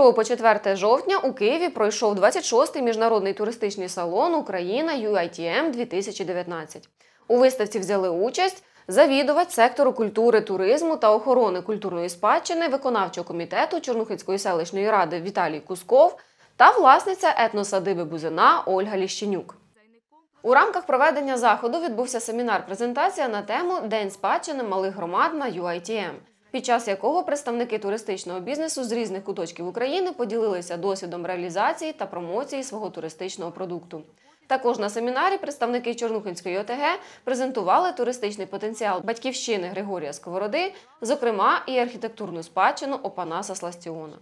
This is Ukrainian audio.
З 2 по 4 жовтня у Києві пройшов 26-й міжнародний туристичний салон Україна UITM 2019. У виставці взяли участь завідувач сектору культури, туризму та охорони культурної спадщини виконавчого комітету Чорнухицької селищної ради Віталій Кусков та власниця етносадиби Бузина Ольга Ліщенюк. У рамках проведення заходу відбувся семінар-презентація на тему День спадщини малих громад на UITM, під час якого представники туристичного бізнесу з різних куточків України поділилися досвідом реалізації та промоції свого туристичного продукту. Також на семінарі представники Чорнухинської ОТГ презентували туристичний потенціал батьківщини Григорія Сковороди, зокрема і архітектурну спадщину Опанаса Сластіона.